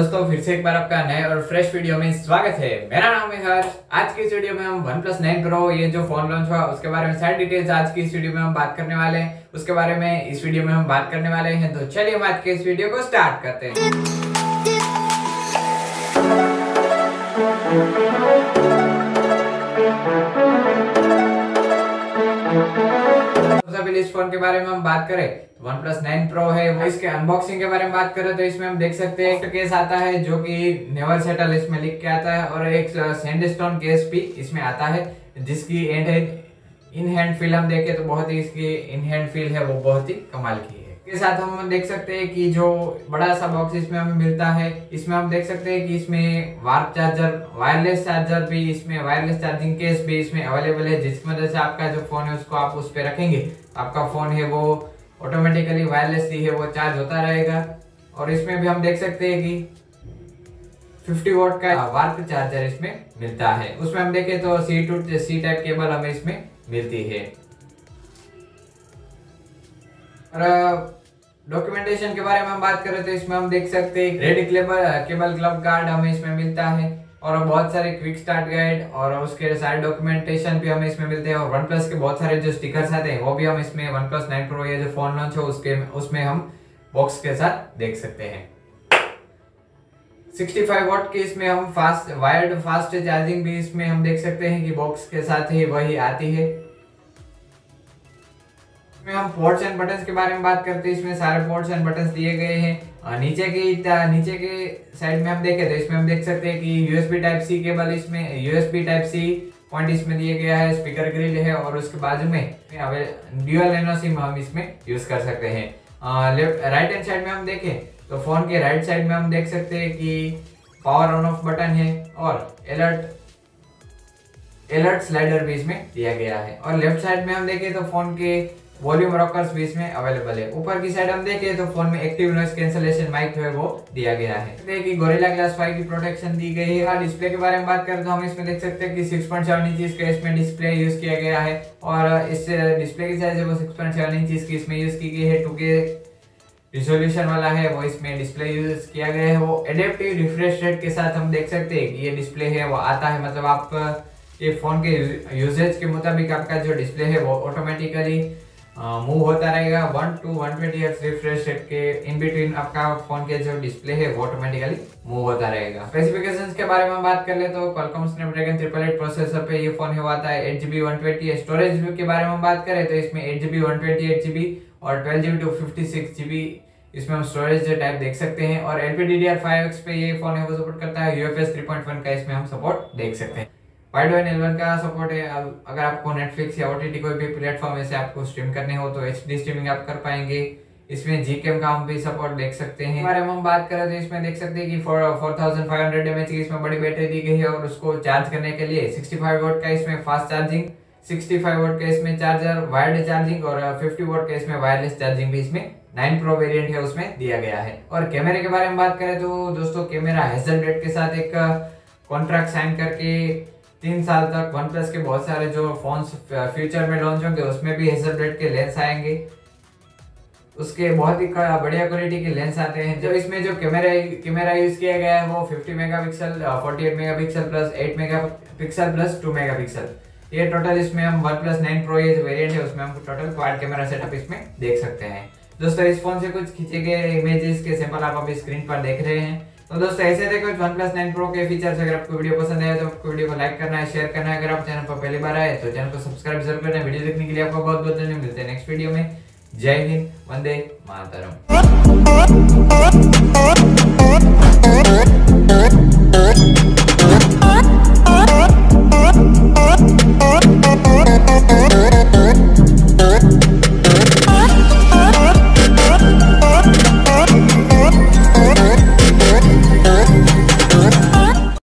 दोस्तों, फिर से एक बार आपका नए और फ्रेश वीडियो में स्वागत है। मेरा नाम है हर्ष। आज की इस वीडियो में हम वन प्लस नाइन प्रो ये जो फ़ोन लॉन्च हुआ, उसके बारे में सारी डिटेल्स आज की इस वीडियो में हम बात करने वाले हैं। उसके बारे में इस वीडियो में हम बात करने वाले हैं। तो चलिए हम आज के इस वीडियो को स्टार्ट करते हैं। फ़ोन के बारे में हम बात करें तो वन प्लस नाइन प्रो है, वो इसके अनबॉक्सिंग के बारे में बात करें तो इसमें हम देख सकते हैं एक केस आता है जो कि नेवर सेटल इसमें लिख के आता है, और एक सैंडस्टोन केस भी इसमें आता है, जिसकी एंड इन हैंड फील हम देखें तो बहुत ही इसकी इन हैंड फील है, वो बहुत ही कमाल की है। के साथ हम देख सकते हैं कि जो बड़ा सा बॉक्स इसमें हमें मिलता है। इसमें हम देख सकते हैं कि इसमें वार्प चार्जर वायरलेस चार्जर भी, इसमें वायरलेस चार्जिंग केस भी इसमें अवेलेबल है। जिसकी वजह से आपका जो फ़ोन है, उसको आप उस पर रखेंगे। आपका फ़ोन है वो ऑटोमेटिकली वायरलेसली है, वो चार्ज होता रहेगा। और इसमें भी हम देख सकते हैं कि 50 वोट का वार्प चार्जर इसमें मिलता है। उसमें हम देखें तो C to C type cable हमें इसमें मिलती है। और डॉक्यूमेंटेशन के बारे में हम बात करें तो इसमें हम देख सकते हैं ready cable cable club card हमें इसमें मिलता है और बहुत सारे क्विक स्टार्ट गाइड और उसके सारे डॉक्यूमेंटेशन भी हमें इसमें मिलते हैं और वन प्लस के बहुत सारे जो स्टिकर्स आते हैं, वो भी हम इसमें वन प्लस नाइन प्रो ये जो फ़ोन लॉन्च हो, उसके, उसमें हम बॉक्स के साथ देख सकते हैं। 65 वॉट के इसमें हम फास्ट वायर्ड फास्ट चार्जिंग भी इसमें हम देख सकते हैं कि बॉक्स के साथ ही वही आती है। इसमें हम पोर्ट्स एंड बटन्स के बारे में बात करते हैं। इसमें सारे पोर्ट्स एंड बटन्स दिए गए हैं। नीचे की नीचे के साइड में हम देखें तो इसमें हम देख सकते हैं कि यूएसबी टाइप सी केबल इसमें यूएसबी टाइप सी पॉइंट इसमें दिया गया है। स्पीकर ग्रिल है और उसके बाजू में ड्यूअल एनो सिम हम इसमें यूज़ कर सकते हैं। लेफ़्ट राइट हैंड साइड में हम देखें तो फ़ोन के राइट साइड में हम देख सकते हैं कि पावर ऑन ऑफ़ बटन है और अलर्ट अलर्ट स्लाइडर भी इसमें दिया गया है। और लेफ़्ट साइड में हम देखें तो फ़ोन के वॉल्यूम रॉकर्स भी इसमें अवेलेबल है। ऊपर की साइड हम देखें तो फ़ोन में एक्टिव नॉइस कैंसलेशन माइक है वो दिया गया है। देखिए गोरिल्ला ग्लास 5 की प्रोटेक्शन दी गई है। डिस्प्ले के बारे में बात करें तो हम इसमें देख सकते हैं कि 6.7 इंच का इसमें डिस्प्ले यूज़ किया गया है और इस डिस्प्ले की साइज़ वो 6.7 इंच की इसमें यूज़ की गई है। टू के रिजोल्यूशन वाला है, वो इसमें डिस्प्ले यूज़ किया गया है। वो एडेप्टिव रिफ्रेश रेट के साथ हम देख सकते हैं कि ये डिस्प्ले है, वो आता है। मतलब आप ये फ़ोन के यूजेज के मुताबिक आपका जो डिस्प्ले है वो ऑटोमेटिकली मूव होता रहेगा one two one twenty X refresh rate के इन बिटवीन आपका फ़ोन के जो डिस्प्ले है, वो ऑटोमेटिकली मूव होता रहेगा। स्पेसिफिकेशंस के बारे में बात कर ले तो Qualcomm Snapdragon triple eight processor पे ये फ़ोन है आता है eight GB one twenty storage के बारे में बात करें तो इसमें eight GB one twenty eight GB और twelve GB two fifty six GB इसमें हम स्टोरेज टाइप देख सकते हैं और LPDDR5X पे ये फ़ोन है, वो सपोर्ट करता है। UFS 3.1 का इसमें हम सपोर्ट देख सकते हैं। वाइड वन एलवन का सपोर्ट है अगर आपको नेटफ्लिक्स या ओटीटी कोई भी प्लेटफॉर्म से आपको स्ट्रीम करने हो तो एचडी स्ट्रीमिंग आप कर पाएँगे। इसमें जी का हम भी सपोर्ट देख सकते हैं। में हम बात करें तो इसमें देख सकते हैं कि four thousand five hundred M की इसमें बड़ी बैटरी दी गई है और उसको चार्ज करने के लिए सिक्सटी फाइव वोट का इसमें फास्ट चार्जिंग 65 वोट का इसमें चार्जर वायर्ड चार्जिंग और 50 वोट का इसमें वायरलेस चार्जिंग भी इसमें नाइन प्रो वेरिएंट है, उसमें दिया गया है। और कैमरे के बारे में बात करें तो दोस्तों कैमरा हेजल के साथ एक कॉन्ट्रैक्ट साइन करके तीन साल तक वन प्लस के बहुत सारे जो फ़ोन फ्यूचर में लॉन्च होंगे, उसमें भी हेजल ब्लेड के लेंस आएँगे। उसके बहुत ही बढ़िया क्वालिटी के लेंस आते हैं। जो इसमें जो कैमरा कैमरा यूज़ किया गया है, वो 50 megapixel 48 megapixel plus 8 megapixel plus 2 megapixel ये टोटल इसमें हम वन प्लस नाइन प्रो ये वेरियंट है, उसमें हम टोटल क्वाड कैमरा सेटअप इसमें देख सकते हैं। दोस्तों, इस फ़ोन से कुछ खींचे गए इमेजेस के सैंपल आप अभी स्क्रीन पर देख रहे हैं। तो दोस्तों, ऐसे थे कुछ वन प्लस नाइन प्रो के फीचर्स अगर आपको वीडियो पसंद आए तो आपको वीडियो को लाइक करना है शेयर करना है। अगर आप चैनल पर पहली बार आए तो चैनल को सब्सक्राइब ज़रूर करना है। वीडियो देखने के लिए आपको बहुत बहुत धन्यवाद। मिलते हैं नेक्स्ट वीडियो में। जय हिंद, वंदे मातरम।